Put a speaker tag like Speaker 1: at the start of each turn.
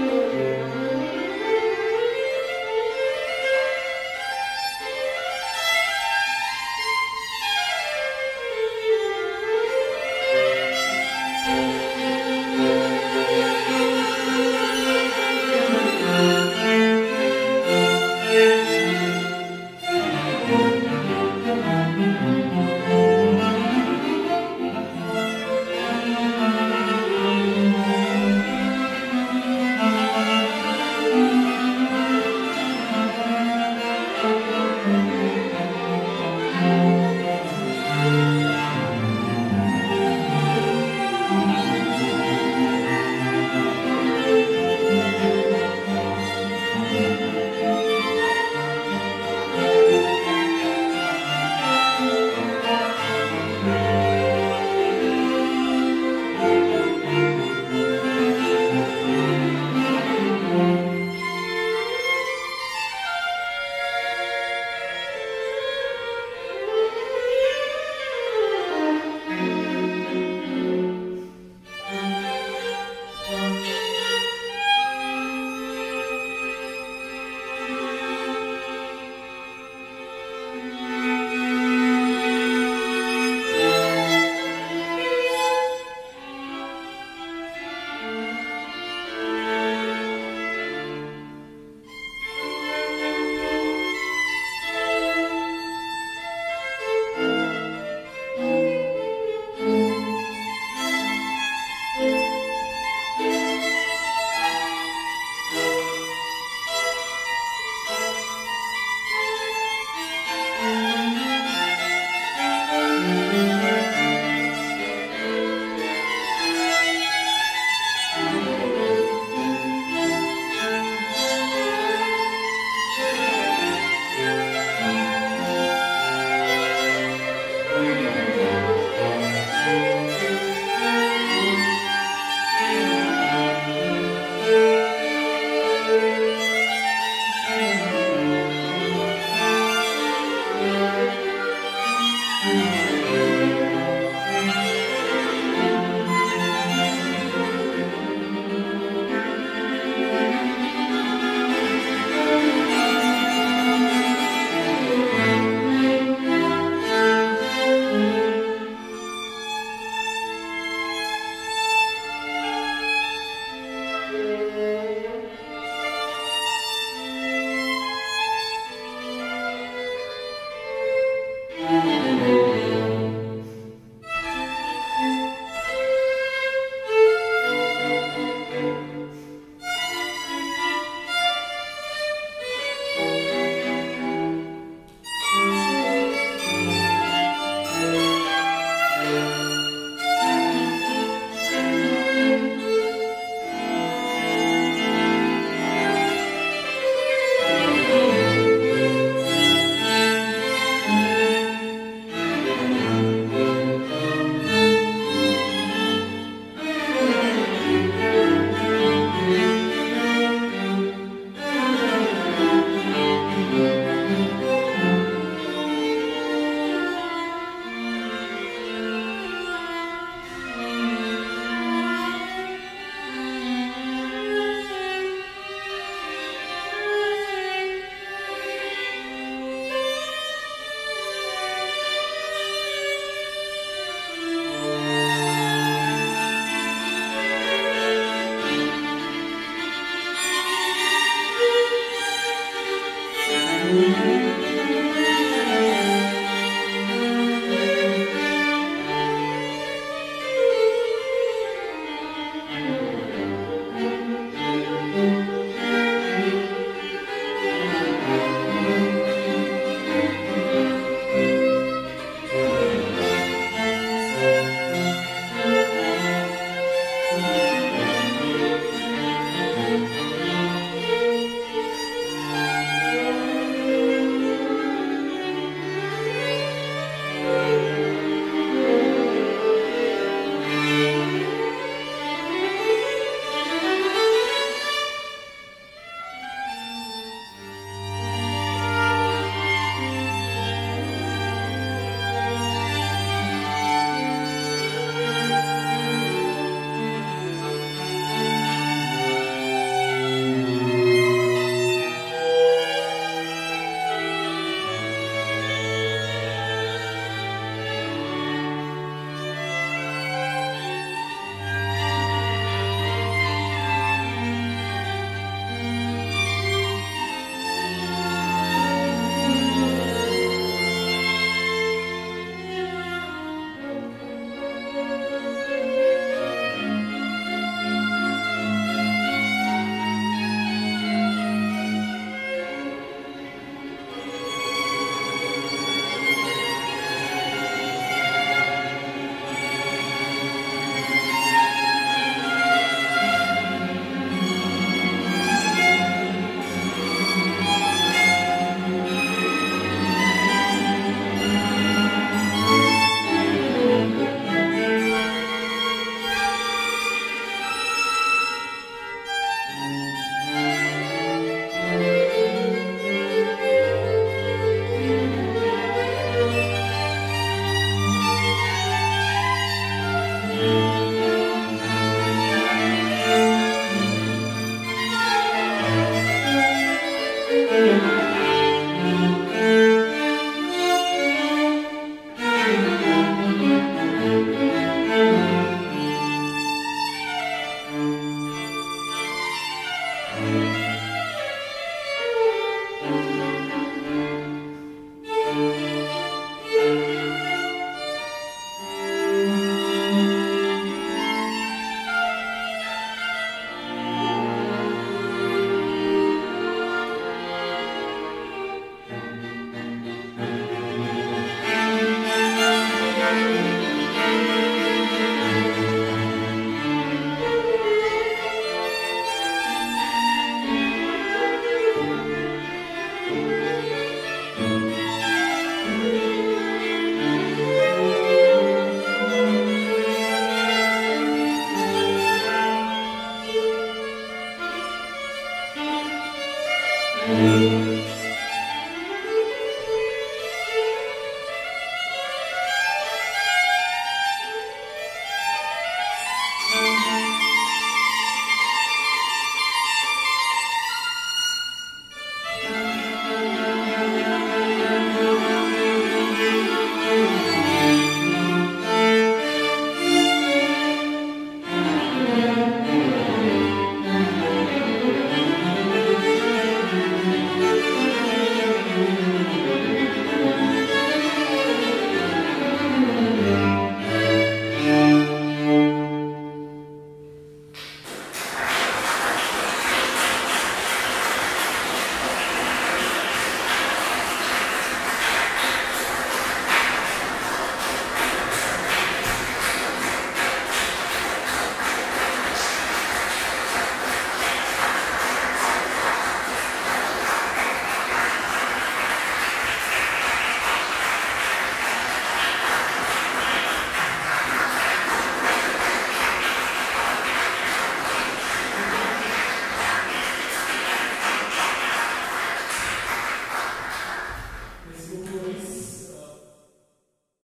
Speaker 1: Música